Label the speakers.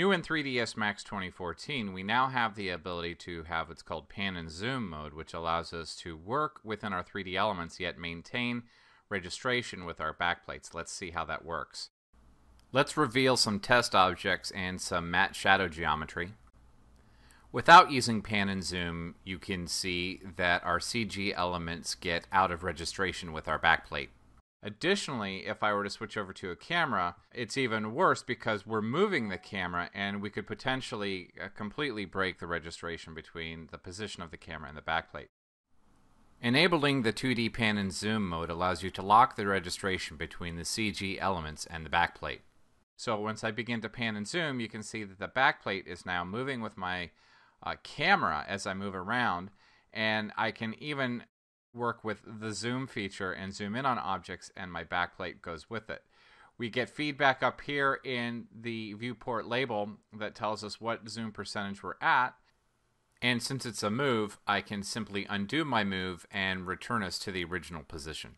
Speaker 1: New in 3ds Max 2014, we now have the ability to have what's called pan and zoom mode, which allows us to work within our 3D elements yet maintain registration with our backplates. Let's see how that works. Let's reveal some test objects and some matte shadow geometry. Without using pan and zoom, you can see that our CG elements get out of registration with our backplate. Additionally, if I were to switch over to a camera, it's even worse because we're moving the camera and we could potentially uh, completely break the registration between the position of the camera and the backplate. Enabling the 2D pan and zoom mode allows you to lock the registration between the CG elements and the backplate. So once I begin to pan and zoom, you can see that the backplate is now moving with my uh, camera as I move around, and I can even work with the zoom feature and zoom in on objects and my backplate goes with it. We get feedback up here in the viewport label that tells us what zoom percentage we're at. And since it's a move, I can simply undo my move and return us to the original position.